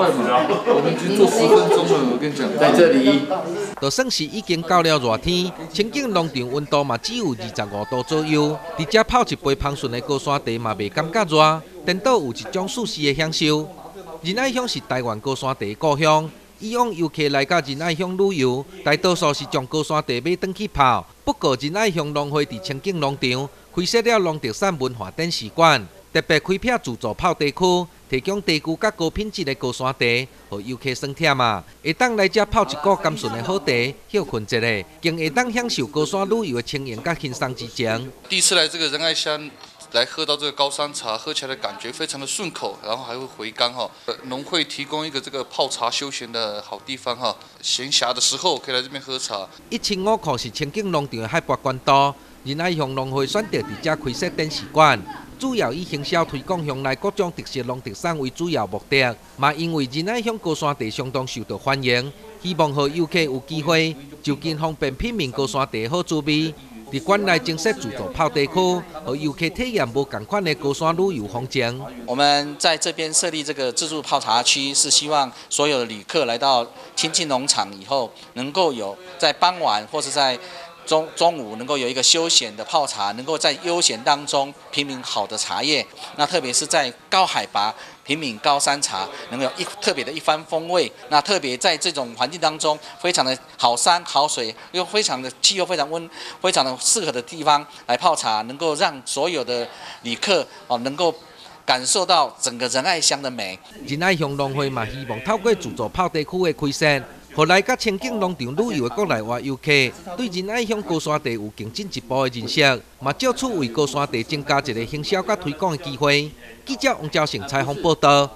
我们已经做十分钟了，我跟你讲，在这里，就算是已经到了热天，清境农场温度嘛只有二十五度左右，伫遮泡一杯芳醇的高山茶嘛，未感觉热，颠倒有一种舒适的享受。仁爱乡是台湾高山茶故乡，以往游客来到仁爱乡旅游，大多数是将高山茶买回去泡。不过仁爱乡农会伫清境农场开设了农特产文化展示馆，特别开辟自助泡茶区。提供低估甲高品质的高山茶，和游客省忝嘛，会当来遮泡一个甘醇的好茶，休困一下，更会当享受高山旅游的轻盈甲轻松之情。第一次来这个仁爱乡，来喝到这个高山茶，喝起来的感觉非常的顺口，然后还会回甘哈。农会提供一个这个泡茶休闲的好地方哈，闲暇的时候可以来这边喝茶。一千五块是清境农场的海拔关度，仁爱乡农会选择伫遮开设展示馆。主要以行销推广乡内各种特色农特产为主要目的，嘛因为仁爱乡高山茶相当受到欢迎，希望和游客有机会就近方便品茗高山茶好滋味。伫馆内增设自助泡茶区，和游客体验无同款的高山旅游风景。我们在这边设立这个自助泡茶区，是希望所有的旅客来到亲近农场以后，能够有在傍晚或是在。中中午能够有一个休闲的泡茶，能够在悠闲当中品茗好的茶叶，那特别是在高海拔品茗高山茶，能够有一特别的一番风味。那特别在这种环境当中，非常的好山好水，又非常的气候非常温，非常的适合的地方来泡茶，能够让所有的旅客哦能够感受到整个仁爱乡的美。仁爱乡农会嘛，希望透过自助泡茶区的开设。互来甲清境农场旅游的国内外游客，对仁爱乡高山茶有更进一步的认识，嘛借此为高山茶增加一个营销甲推广的机会。记者王兆成采访报道。